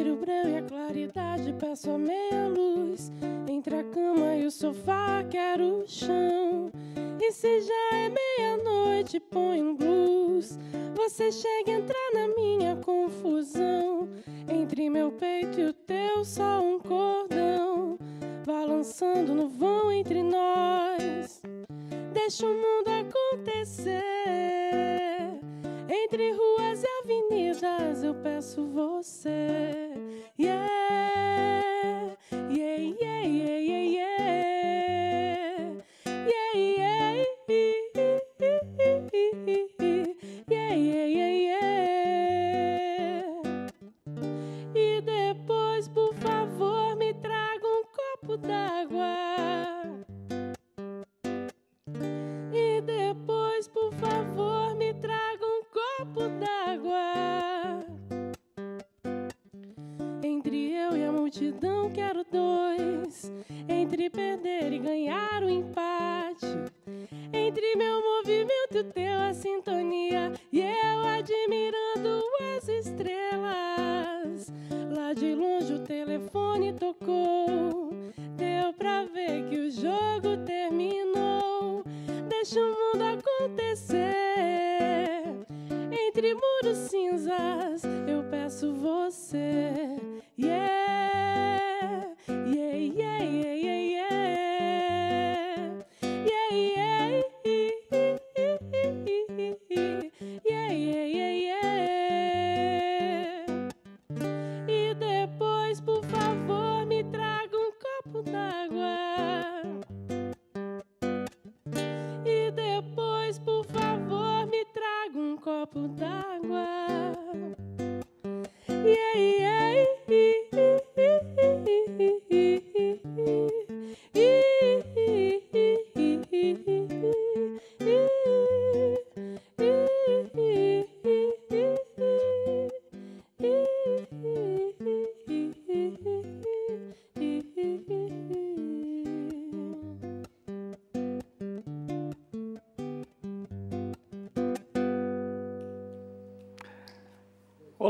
Entre o breu e a claridade peço a meia luz. Entre a cama e o sofá quero o chão. E se já é meia-noite, põe um blues. Você chega a entrar na minha confusão. Entre meu peito e o teu, só um cordão. Balançando no vão entre nós. Deixa o mundo acontecer. Entre ruas e avenidas eu peço você. O jogo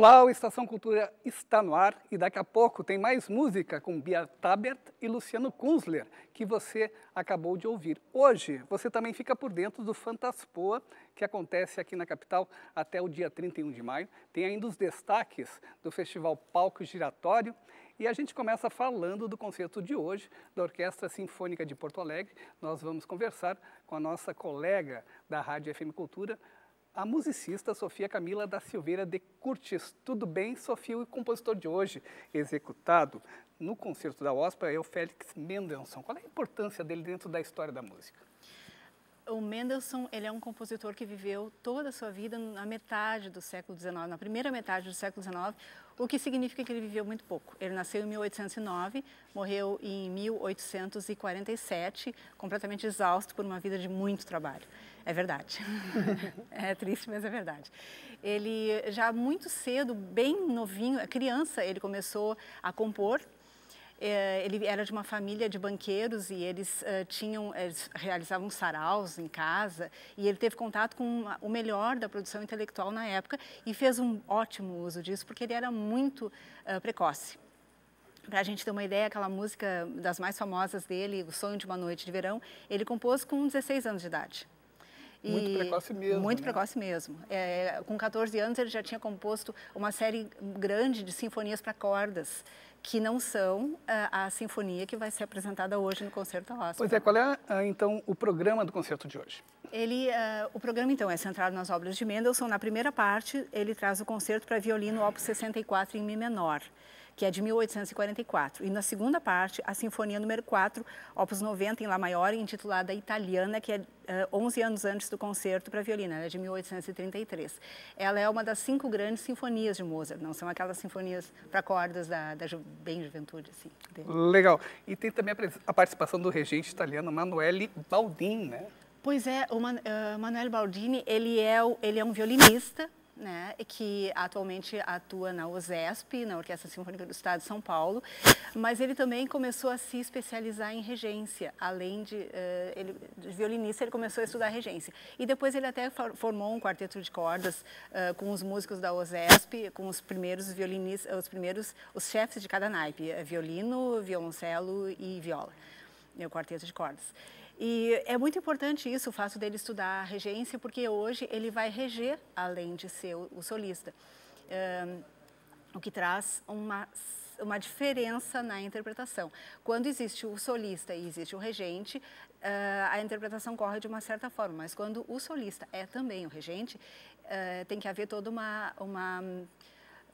Olá, o Estação Cultura está no ar e daqui a pouco tem mais música com Bia Tabert e Luciano Kunzler, que você acabou de ouvir. Hoje você também fica por dentro do Fantaspoa, que acontece aqui na capital até o dia 31 de maio. Tem ainda os destaques do Festival Palco Giratório e a gente começa falando do concerto de hoje da Orquestra Sinfônica de Porto Alegre. Nós vamos conversar com a nossa colega da Rádio FM Cultura, a musicista Sofia Camila da Silveira de Curtis. Tudo bem, Sofia? O compositor de hoje, executado no concerto da OSPA, é o Félix Mendelssohn. Qual é a importância dele dentro da história da música? O Mendelssohn ele é um compositor que viveu toda a sua vida na metade do século XIX, na primeira metade do século XIX, o que significa que ele viveu muito pouco. Ele nasceu em 1809, morreu em 1847, completamente exausto por uma vida de muito trabalho. É verdade. é triste, mas é verdade. Ele já muito cedo, bem novinho, criança, ele começou a compor ele era de uma família de banqueiros e eles uh, tinham, eles realizavam saraus em casa e ele teve contato com o melhor da produção intelectual na época e fez um ótimo uso disso porque ele era muito uh, precoce. Para a gente ter uma ideia, aquela música das mais famosas dele, O Sonho de uma Noite de Verão, ele compôs com 16 anos de idade. E muito precoce mesmo. Muito né? precoce mesmo. É, com 14 anos ele já tinha composto uma série grande de sinfonias para cordas que não são a, a, sinfonia que vai ser apresentada hoje no Concerto da Pois é, qual é então o programa do concerto de hoje? Ele, uh, o programa então é centrado nas obras de Mendelssohn. Na primeira parte, ele traz o concerto para violino Opus 64 em mi menor que é de 1844. E na segunda parte, a Sinfonia número 4, opus 90 em Lá maior, intitulada Italiana, que é uh, 11 anos antes do concerto para violino, ela é de 1833. Ela é uma das cinco grandes sinfonias de Mozart, não são aquelas sinfonias para cordas da, da ju, bem juventude. Assim, dele. Legal. E tem também a, participação do regente italiano Manuele Baldin, né? Pois é, o Man, uh, Manuel Baldini, ele é, ele é um violinista, né, que atualmente atua na OSESP, na Orquestra Sinfônica do Estado de São Paulo, mas ele também começou a se especializar em regência, além de, uh, ele, de violinista, ele começou a estudar regência. E depois ele até formou um quarteto de cordas uh, com os músicos da OSESP, com os primeiros violinistas, os primeiros, os chefes de cada naipe, violino, violoncelo e viola, o quarteto de cordas. E é muito importante isso, o fato dele estudar regência, porque hoje ele vai reger, além de ser o, solista, um, o que traz uma, uma diferença na interpretação. Quando existe o solista e existe o regente, uh, a interpretação corre de uma certa forma, mas quando o solista é também o regente, uh, tem que haver toda uma, uma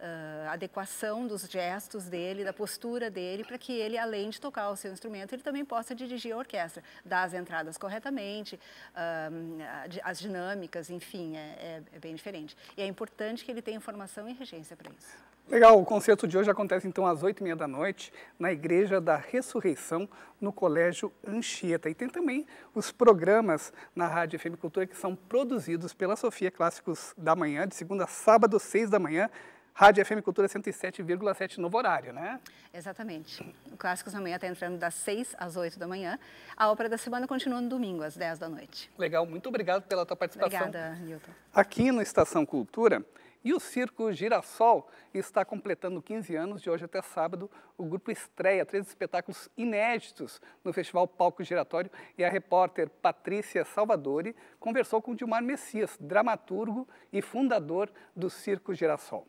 uh, adequação dos gestos dele, da postura dele, para que ele, além de tocar o seu instrumento, ele também possa dirigir a orquestra, dar as entradas corretamente, uh, as dinâmicas, enfim, é, é, é, bem diferente. E é importante que ele tenha formação e regência para isso. Legal, o concerto de hoje acontece então às oito e meia da noite na Igreja da Ressurreição, no Colégio Anchieta. E tem também os programas na Rádio FM Cultura que são produzidos pela Sofia Clássicos da Manhã, de segunda a sábado, seis da manhã, Rádio FM Cultura 107,7, novo horário, né? Exatamente. O Clássicos da Manhã está entrando das 6 às 8 da manhã. A Ópera da Semana continua no domingo, às 10 da noite. Legal, muito obrigado pela tua participação. Obrigada, Hilton. Aqui no Estação Cultura, e o Circo Girassol está completando 15 anos de hoje até sábado. O grupo estreia três espetáculos inéditos no Festival Palco Giratório e a repórter Patrícia Salvadori conversou com Dilmar Messias, dramaturgo e fundador do Circo Girassol.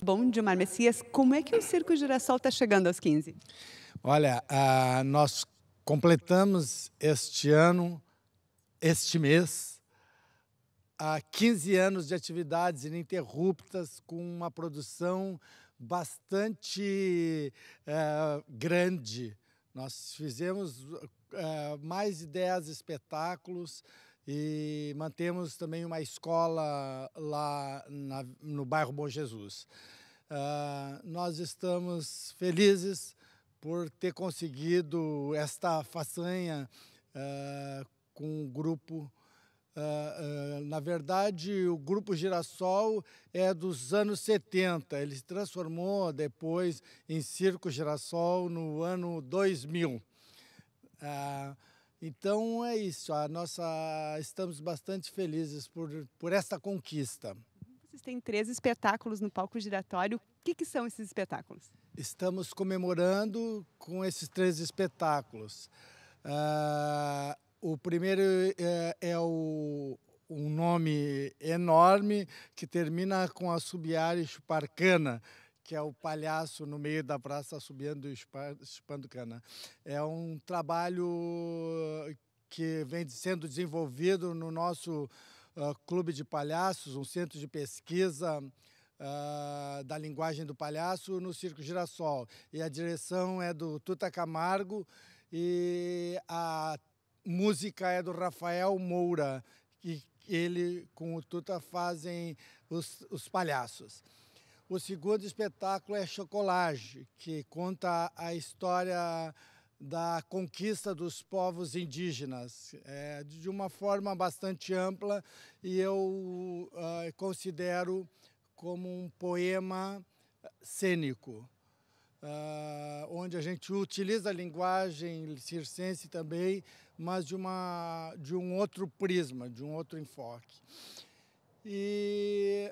Bom, Dilmar Messias, como é que o Circo Girassol está chegando aos 15? Olha, uh, nós completamos este ano, este mês, uh, 15 anos de atividades ininterruptas com uma produção bastante uh, grande. Nós fizemos uh, mais de 10 espetáculos, e mantemos também uma escola lá na, no bairro Bom Jesus. Uh, nós estamos felizes por ter conseguido esta façanha uh, com o grupo. Uh, na verdade, o grupo Girassol é dos anos 70. Ele se transformou depois em Circo Girassol no ano 2000. Uh, então é isso, a nossa estamos bastante felizes por, por esta conquista. Vocês têm três espetáculos no palco giratório. O que, que são esses espetáculos? Estamos comemorando com esses três espetáculos. Uh, o primeiro é, é o, um nome enorme que termina com a Subiária Chuparcana, que é o palhaço no meio da praça subindo e chupando cana. É um trabalho que vem sendo desenvolvido no nosso uh, clube de palhaços, um centro de pesquisa uh, da linguagem do palhaço no Circo Girassol. E a direção é do Tuta Camargo e a música é do Rafael Moura, que ele com o Tuta fazem os, os palhaços. O segundo espetáculo é Chocolage, que conta a história da conquista dos povos indígenas, é, de uma forma bastante ampla e eu uh, considero como um poema cênico, uh, onde a gente utiliza a linguagem circense também, mas de, uma, de um outro prisma, de um outro enfoque. E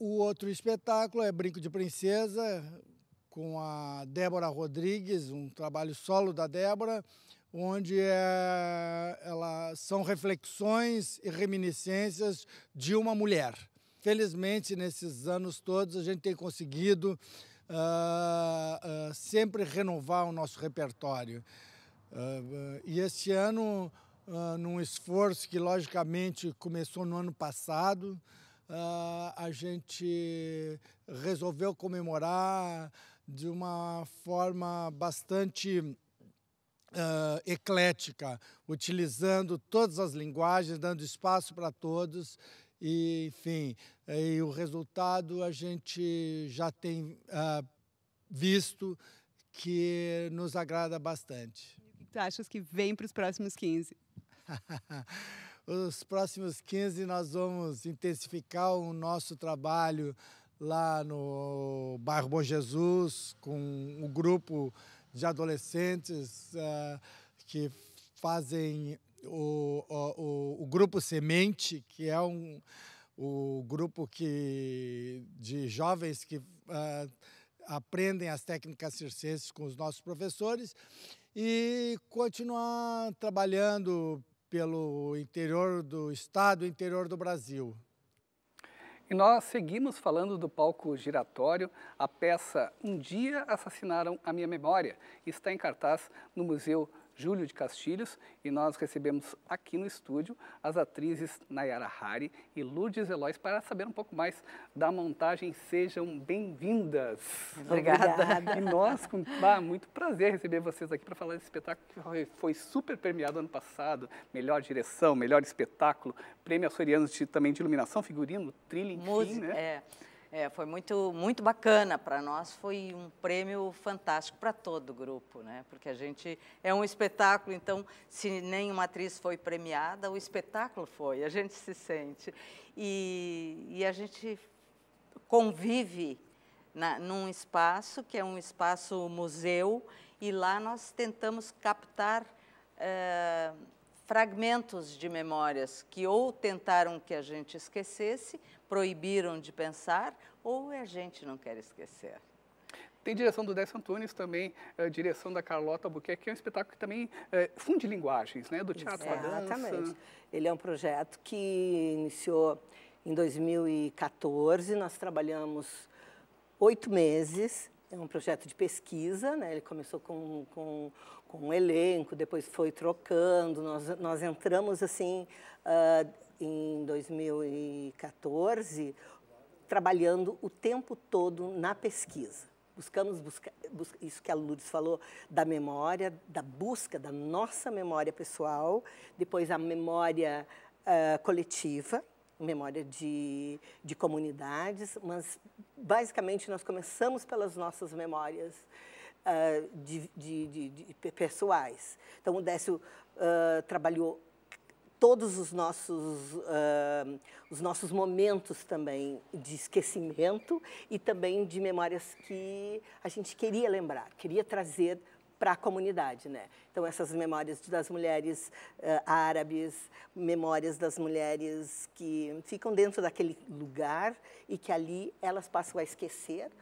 o outro espetáculo é Brinco de Princesa, com a Débora Rodrigues, um trabalho solo da Débora, onde é, ela, são reflexões e reminiscências de uma mulher. Felizmente, nesses anos todos, a gente tem conseguido uh, uh, sempre renovar o nosso repertório. Uh, e este ano, num esforço que, logicamente, começou no ano passado, uh, a gente resolveu comemorar de uma forma bastante uh, eclética, utilizando todas as linguagens, dando espaço para todos. E, enfim, e o resultado a gente já tem uh, visto que nos agrada bastante. O que tu achas que vem para os próximos 15? os próximos 15 nós vamos intensificar o nosso trabalho lá no bairro Bom Jesus, com um grupo de adolescentes uh, que fazem o, o, o, grupo Semente, que é um, o grupo que, de jovens que uh, aprendem as técnicas circenses com os nossos professores e continuar trabalhando pelo interior do estado, interior do Brasil. E nós seguimos falando do palco giratório. A peça Um Dia Assassinaram a Minha Memória está em cartaz no Museu Júlio de Castilhos e nós recebemos aqui no estúdio as atrizes Nayara Hari e Lourdes Elois para saber um pouco mais da montagem. Sejam bem-vindas. Obrigada. E nós, com ah, muito prazer receber vocês aqui para falar desse espetáculo que foi, foi, super premiado ano passado. Melhor direção, melhor espetáculo, prêmio açoriano de, também de iluminação, figurino, trilha, enfim, Música, né? É. É, foi muito, muito bacana para nós, foi um prêmio fantástico para todo o grupo, né? Porque a gente é um espetáculo, então se nenhuma atriz foi premiada, o espetáculo foi, a gente se sente e, e a gente convive na, num espaço que é um espaço museu e lá nós tentamos captar é, fragmentos de memórias que ou tentaram que a gente esquecesse, proibiram de pensar ou a gente não quer esquecer. Tem direção do Décio Antunes também, é, direção da Carlota Buquerque, que é um espetáculo que também é, funde linguagens, né? Do teatro à dança. Exatamente. Ele é um projeto que iniciou em 2014. Nós trabalhamos oito meses. É um projeto de pesquisa, né? Ele começou com, com, com um elenco, depois foi trocando. Nós, nós entramos assim uh, em 2014 trabalhando o tempo todo na pesquisa. Buscamos buscar, isso que a Lourdes falou, da memória, da busca da nossa memória pessoal, depois a memória uh, coletiva, memória de, de comunidades, mas basicamente nós começamos pelas nossas memórias uh, de, de, de, pessoais. Então, o Décio uh, trabalhou todos os nossos, uh, os nossos momentos também de esquecimento e também de memórias que a gente queria lembrar, queria trazer para a comunidade, né? Então essas memórias das mulheres uh, árabes, memórias das mulheres que ficam dentro daquele lugar e que ali elas passam a esquecer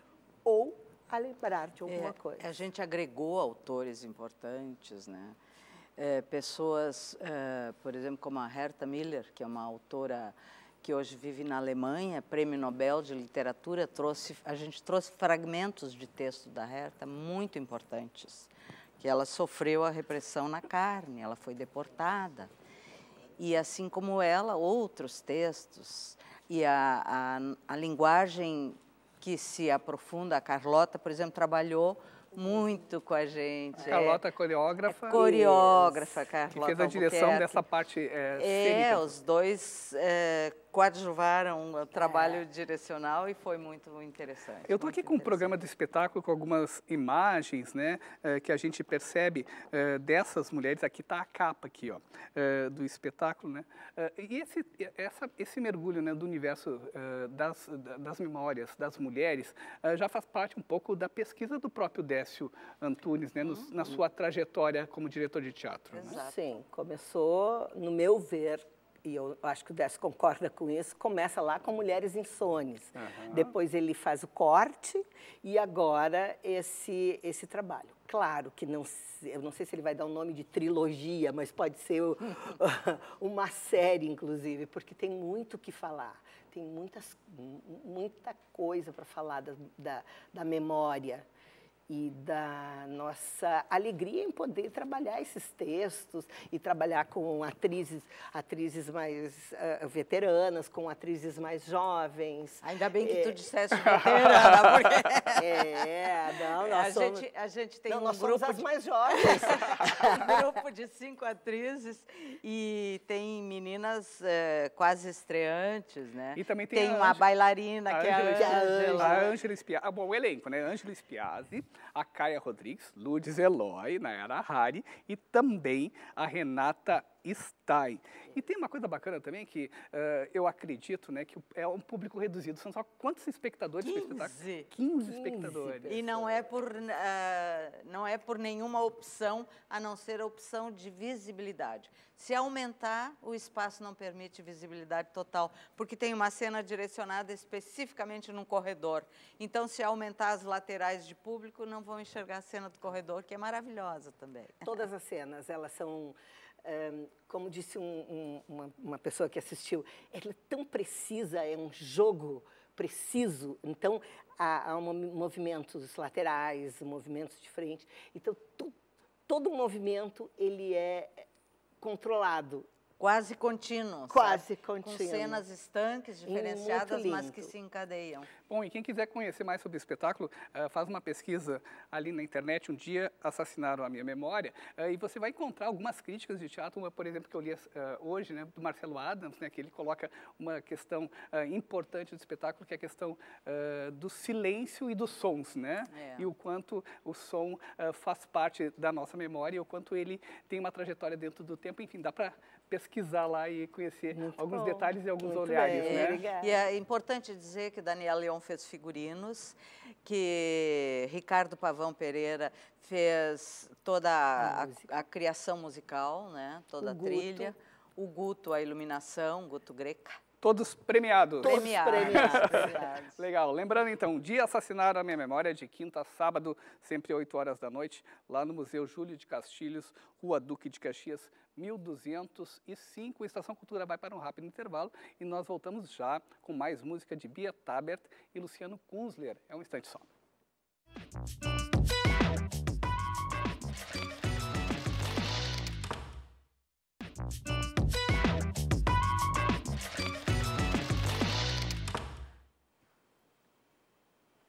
ou a lembrar de alguma é, coisa. A gente agregou autores importantes, né? é, pessoas, é, por exemplo, como a Herta Miller, que é uma autora que hoje vive na Alemanha, Prêmio Nobel de Literatura, trouxe, a gente trouxe fragmentos de texto da Herta muito importantes, que ela sofreu a repressão na carne, ela foi deportada. E assim como ela, outros textos, e a, a, a linguagem que se aprofunda, a Carlota, por exemplo, trabalhou muito com a gente. A Carlota é coreógrafa. É coreógrafa, Carlota. Que fez a direção dessa parte é, É, os dois é, coadjuvaram o trabalho é. direcional e foi muito interessante. Eu estou aqui com um programa de espetáculo com algumas imagens, né, é, que a gente percebe é, dessas mulheres. Aqui está a capa aqui, ó, é, do espetáculo, né. E esse, essa, esse mergulho, né, do universo das, das memórias das mulheres já faz parte um pouco da pesquisa do próprio Décio Antunes, né, no, uhum. na sua trajetória como diretor de teatro. Né? Sim, começou, no meu ver, e eu acho que o Décio concorda com isso, começa lá com Mulheres Insones. Uhum. Depois ele faz o corte e agora esse, esse trabalho. Claro que não, eu não sei se ele vai dar o um nome de trilogia, mas pode ser uma série, inclusive, porque tem muito o que falar. Tem muitas, muita coisa para falar da, da, da memória e da nossa alegria em poder trabalhar esses textos e trabalhar com atrizes, atrizes mais uh, veteranas, com atrizes mais jovens. Ainda bem que é... tu disseste veterana, porque... É, não, nós a somos... Gente, a gente tem não, um nós grupo somos as de... mais jovens. um grupo de cinco atrizes e tem meninas uh, quase estreantes, né? E também tem, tem uma Ange... bailarina, a que é a Ângela. A Ângela Spiazzi. Ah, bom, o elenco, né? Ângela Spiazzi, a Caia Rodrigues, Lourdes Eloy, Nayara Hari e também a Renata Stein. E tem uma coisa bacana também que uh, eu acredito, né, que é um público reduzido. São só quantos espectadores 15. para espetáculo? 15 espectadores. E não é por uh, não é por nenhuma opção a não ser a opção de visibilidade. Se aumentar, o espaço não permite visibilidade total, porque tem uma cena direcionada especificamente num corredor. Então, se aumentar as laterais de público, não vão enxergar a cena do corredor, que é maravilhosa também. Todas as cenas, elas são como disse um, um, uma, uma, pessoa que assistiu, ela é tão precisa, é um jogo preciso, então há, há movimentos laterais, movimentos de frente, então tu, todo movimento ele é controlado, Quase contínuo. Quase sabe? contínuo. Com cenas estanques, diferenciadas, mas que se encadeiam. Bom, e quem quiser conhecer mais sobre o espetáculo, uh, faz uma pesquisa ali na internet. Um dia assassinaram a minha memória uh, e você vai encontrar algumas críticas de teatro, uma, por exemplo, que eu li uh, hoje, né, do Marcelo Adams, né, que ele coloca uma questão importante do espetáculo, que é a questão do silêncio e dos sons, né? É. E o quanto o som faz parte da nossa memória e o quanto ele tem uma trajetória dentro do tempo. Enfim, dá para pesquisar lá e conhecer Muito alguns bom. detalhes e alguns Muito olhares. Bem, né? E é importante dizer que Daniel Leon fez figurinos, que Ricardo Pavão Pereira fez toda a, a, a criação musical, né? toda o a trilha. Guto. O Guto, a iluminação, Guto Greca. Todos premiados. Todos premiados. Legal. Lembrando então, dia assassinaram a minha memória de quinta a sábado, sempre 8 horas da noite, lá no Museu Júlio de Castilhos, Rua Duque de Caxias, 1205. A Estação Cultura vai para um rápido intervalo e nós voltamos já com mais música de Bia Tabert e Luciano Kunzler. É um instante só.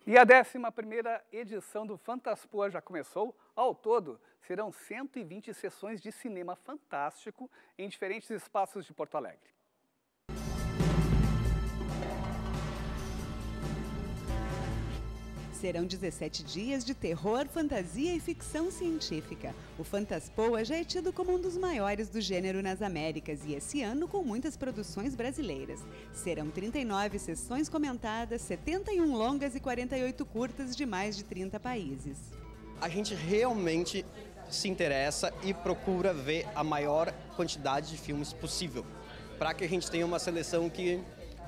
E a 11 edição do Fantaspoa já começou. Ao todo, serão 120 sessões de cinema fantástico em diferentes espaços de Porto Alegre. Serão 17 dias de terror, fantasia e ficção científica. O Fantaspoa já é tido como um dos maiores do gênero nas Américas e esse ano com muitas produções brasileiras. Serão 39 sessões comentadas, 71 longas e 48 curtas de mais de 30 países. A gente realmente se interessa e procura ver a maior quantidade de filmes possível, para que a gente tenha uma seleção que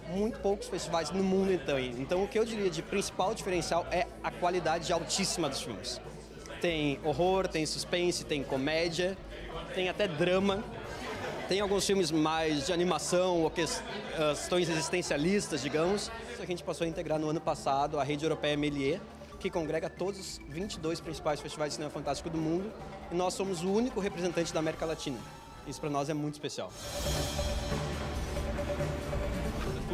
muito poucos festivais no mundo então. Então o que eu diria de principal diferencial é a qualidade altíssima dos filmes. Tem horror, tem suspense, tem comédia, tem até drama. Tem alguns filmes mais de animação ou questões existencialistas, digamos. Isso a gente passou a integrar no ano passado a rede europeia Melier, que congrega todos os 22 principais festivais de cinema fantástico do mundo. E nós somos o único representante da América Latina. Isso para nós é muito especial.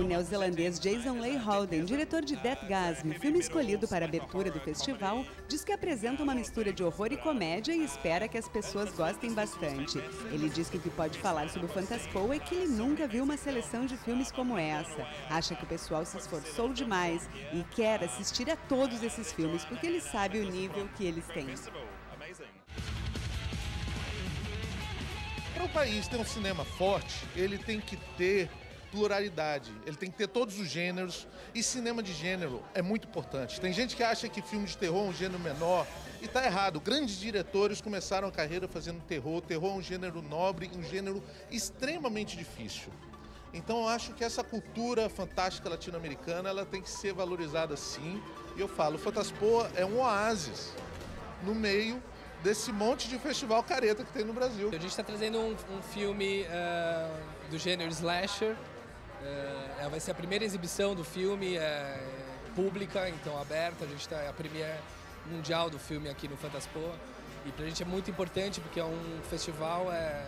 Neozelandês Jason Leigh Holden, diretor de Deathgasm, filme escolhido para a abertura do festival, diz que apresenta uma mistura de horror e comédia e espera que as pessoas gostem bastante. Ele diz que o que pode falar sobre o Fantaspoa é que ele nunca viu uma seleção de filmes como essa. Acha que o pessoal se esforçou demais e quer assistir a todos esses filmes porque ele sabe o nível que eles têm. Para o país ter um cinema forte, ele tem que ter pluralidade. Ele tem que ter todos os gêneros. E cinema de gênero é muito importante. Tem gente que acha que filme de terror é um gênero menor. E está errado. Grandes diretores começaram a carreira fazendo terror. Terror é um gênero nobre, um gênero extremamente difícil. Então eu acho que essa cultura fantástica latino-americana ela tem que ser valorizada sim. E eu falo, Fantaspoa é um oásis no meio desse monte de festival careta que tem no Brasil. A gente está trazendo um, um filme uh, do gênero slasher, é, vai ser a primeira exibição do filme é, pública, então aberta. A gente está a premiere mundial do filme aqui no Fantaspoa. E para a gente é muito importante porque é um festival é,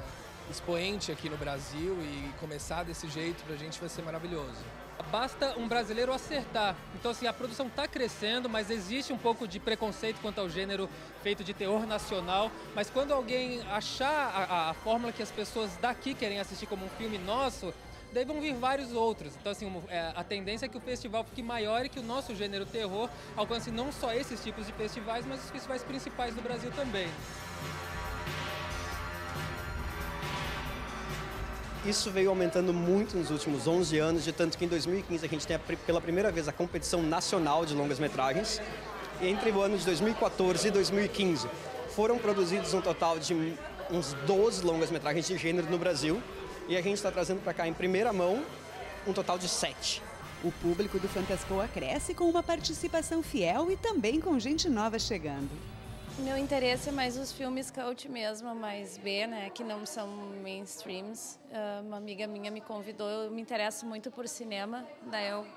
expoente aqui no Brasil e começar desse jeito para a gente vai ser maravilhoso. Basta um brasileiro acertar. Então, assim, a produção está crescendo, mas existe um pouco de preconceito quanto ao gênero feito de terror nacional. Mas quando alguém achar a, a fórmula que as pessoas daqui querem assistir como um filme nosso, daí vão vir vários outros. Então, assim, é, a tendência é que o festival fique maior e que o nosso gênero terror alcance não só esses tipos de festivais, mas os festivais principais do Brasil também. isso veio aumentando muito nos últimos 11 anos, de tanto que em 2015 a gente tem a, pela primeira vez a competição nacional de longas-metragens. Entre o ano de 2014 e 2015 foram produzidos um total de uns 12 longas-metragens de gênero no Brasil. E a gente está trazendo para cá em primeira mão um total de 7. O público do Fantaspoa cresce com uma participação fiel e também com gente nova chegando. Meu interesse é mais os filmes cult mesmo, mais B, né, que não são mainstreams. Uh, uma amiga minha me convidou, eu me interesso muito por cinema, daí eu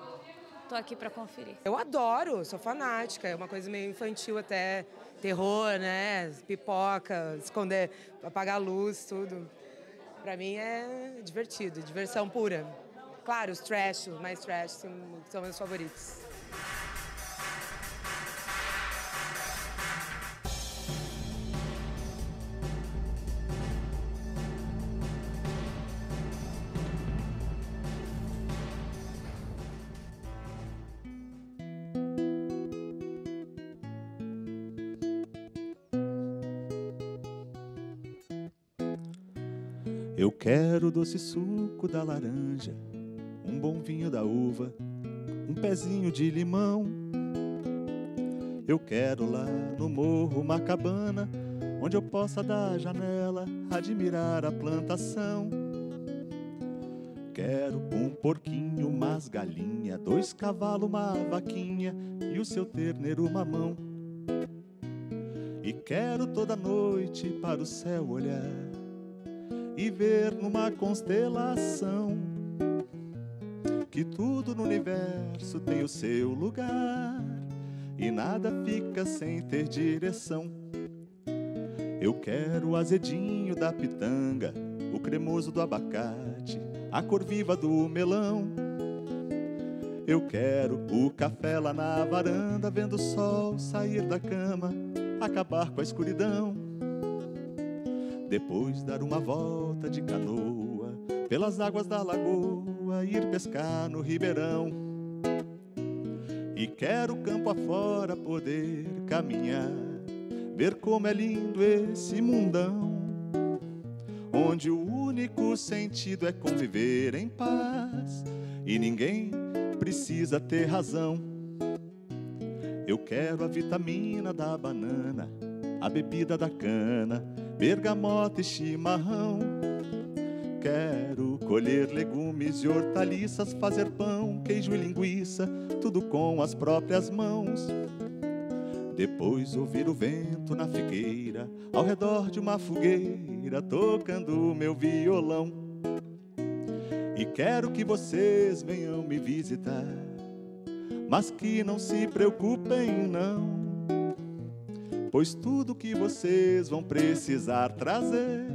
tô aqui para conferir. Eu adoro, sou fanática, é uma coisa meio infantil até, terror, né, pipoca, esconder, apagar a luz, tudo. Para mim é divertido, diversão pura. Claro, os trash, mais trash são, são meus favoritos. Doce suco da laranja um bom vinho da uva, um pezinho de limão. Eu quero lá no morro uma cabana, onde eu possa da janela admirar a plantação. Quero um porquinho, umas galinha, dois cavalos, uma vaquinha e o seu terneiro mamão. E quero toda noite para o céu olhar e ver numa constelação que tudo no universo tem o seu lugar e nada fica sem ter direção. Eu quero o azedinho da pitanga, o cremoso do abacate, a cor viva do melão. Eu quero o café lá na varanda, vendo o sol sair da cama, acabar com a escuridão. Depois dar uma volta de canoa pelas águas da lagoa ir pescar no ribeirão. E quero campo afora poder caminhar, ver como é lindo esse mundão, onde o único sentido é conviver em paz e ninguém precisa ter razão. Eu quero a vitamina da banana, a bebida da cana, bergamota e chimarrão. Quero colher legumes e hortaliças, fazer pão, queijo e linguiça, tudo com as próprias mãos. Depois ouvir o vento na figueira, ao redor de uma fogueira, tocando meu violão. E quero que vocês venham me visitar, mas que não se preocupem, não. Pois tudo que vocês vão precisar trazer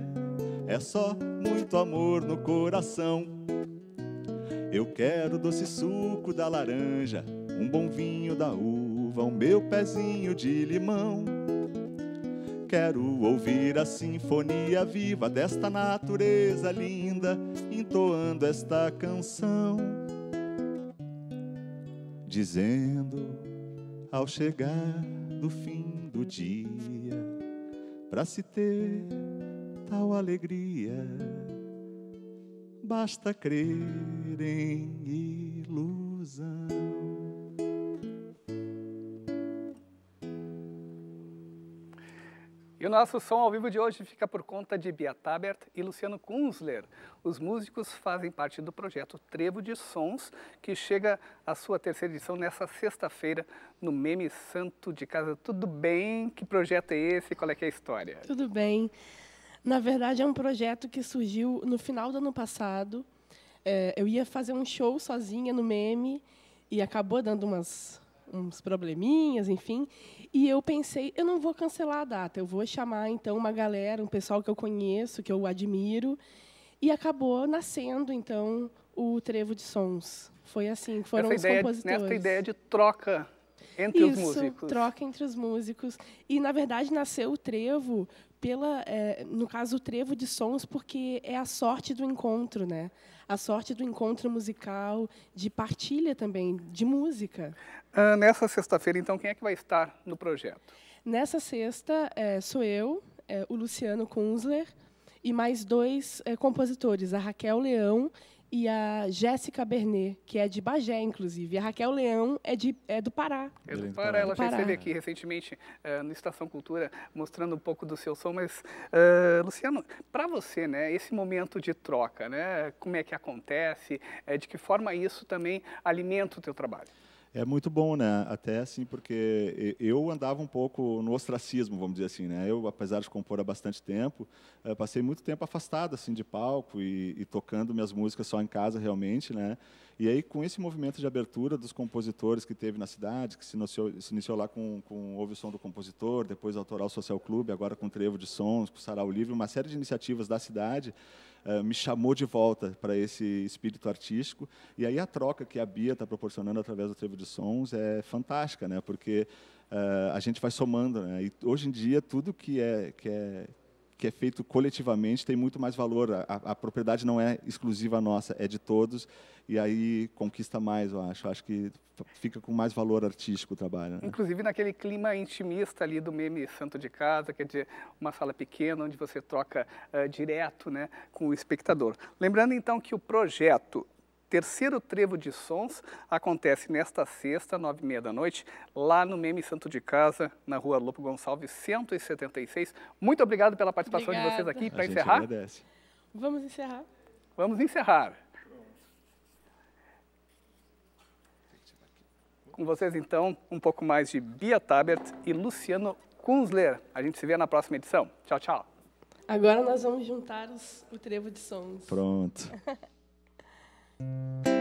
é só muito amor no coração. Eu quero doce suco da laranja, um bom vinho da uva, o meu pezinho de limão. Quero ouvir a sinfonia viva desta natureza linda, entoando esta canção, dizendo ao chegar do fim do dia, para se ter tal alegria, basta crer em ilusão. O nosso som ao vivo de hoje fica por conta de Bia Tabert e Luciano Kunzler. Os músicos fazem parte do projeto Trevo de Sons, que chega à sua terceira edição nessa sexta-feira no Meme Santo de Casa. Tudo bem? Que projeto é esse? Qual é, é a história? Tudo bem. Na verdade, é um projeto que surgiu no final do ano passado. É, eu ia fazer um show sozinha no meme e acabou dando umas, uns probleminhas, enfim. E eu pensei, eu não vou cancelar a data, eu vou chamar então uma galera, um pessoal que eu conheço, que eu admiro. E acabou nascendo então o Trevo de Sons. Foi assim, foram Essa os ideia, compositores. Nessa ideia de troca entre Isso, os músicos. troca entre os músicos. E, na verdade, nasceu o trevo, pela, é, no caso, o trevo de sons, porque é a sorte do encontro, né? A sorte do encontro musical, de partilha também, de música. Ah, nessa sexta-feira, então, quem é que vai estar no projeto? Nessa sexta, é, sou eu, é, o Luciano Kunzler e mais dois é, compositores, a Raquel Leão e a Jéssica Bernet, que é de Bagé, inclusive. A Raquel Leão é, de, é do Pará. É do Pará. Ela já esteve aqui recentemente uh, no Estação Cultura, mostrando um pouco do seu som. Mas, uh, Luciano, para você, né, esse momento de troca, né, como é que acontece? É, de que forma isso também alimenta o teu trabalho? É muito bom, né? Até assim, porque eu andava um pouco no ostracismo, vamos dizer assim, né? Eu, apesar de compor há bastante tempo, eh, passei muito tempo afastado assim de palco e, e, tocando minhas músicas só em casa realmente, né? E aí com esse movimento de abertura dos compositores que teve na cidade, que se iniciou, se iniciou lá com, com Ouve o Som do Compositor, depois Autoral Social Clube, agora com Trevo de Sons, com Sarau Livre, uma série de iniciativas da cidade, uh, me chamou de volta para esse espírito artístico. E aí a troca que a Bia está proporcionando através do Trevo de Sons é fantástica, né? Porque uh, a gente vai somando, né? E hoje em dia tudo que é que é que é feito coletivamente tem muito mais valor. A, a, propriedade não é exclusiva nossa, é de todos, e aí conquista mais, eu acho. Acho que fica com mais valor artístico o trabalho. Né? Inclusive naquele clima intimista ali do meme Santo de Casa, quer dizer, uma sala pequena onde você troca uh, direto né, com o espectador. Lembrando então que o projeto terceiro trevo de sons acontece nesta sexta, nove e meia da noite, lá no Meme Santo de Casa, na rua Lopo Gonçalves, 176. Muito obrigado pela participação Obrigada. de vocês aqui. Para encerrar? Agradece. Vamos encerrar. Vamos encerrar. Com vocês, então, um pouco mais de Bia Tabert e Luciano Kunzler. A gente se vê na próxima edição. Tchau, tchau. Agora nós vamos juntar os, o trevo de sons. Pronto. Sua